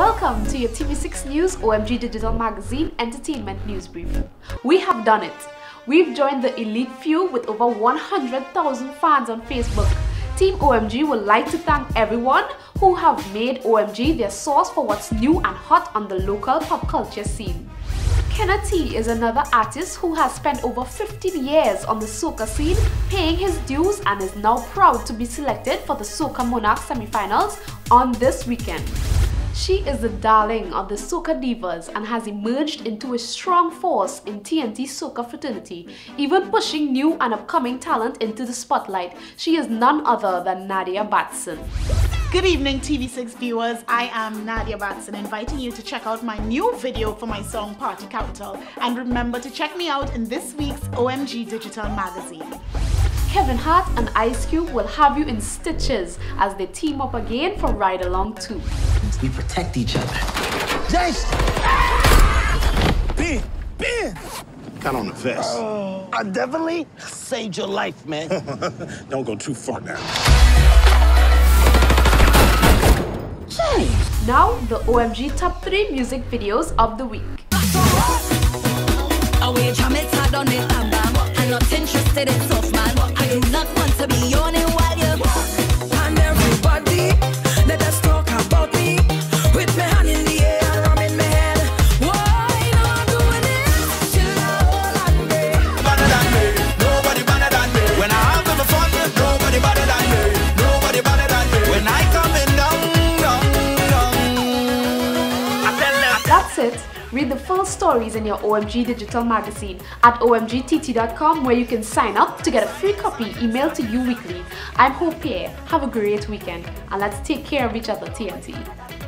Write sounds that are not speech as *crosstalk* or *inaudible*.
Welcome to your TV6 News OMG Digital Magazine Entertainment News Brief. We have done it. We've joined the elite few with over 100,000 fans on Facebook. Team OMG would like to thank everyone who have made OMG their source for what's new and hot on the local pop culture scene. Kenna T is another artist who has spent over 15 years on the soca scene, paying his dues and is now proud to be selected for the Soca Monarch semifinals on this weekend. She is the darling of the Soca Divas and has emerged into a strong force in TNT Soca fraternity, even pushing new and upcoming talent into the spotlight. She is none other than Nadia Batson. Good evening, TV6 viewers. I am Nadia Batson, inviting you to check out my new video for my song Party Capital. And remember to check me out in this week's OMG Digital Magazine. Kevin Hart and Ice Cube will have you in stitches as they team up again for Ride Along 2. We protect each other. Jason! Ben! Ben! Got on the vest. Oh, I definitely saved your life, man. *laughs* Don't go too far now. Now, the OMG top 3 music videos of the week. I'm not interested in it. Read the full stories in your OMG digital magazine at omgtt.com where you can sign up to get a free copy emailed to you weekly. I'm Hope Pierre. Have a great weekend and let's take care of each other, TNT.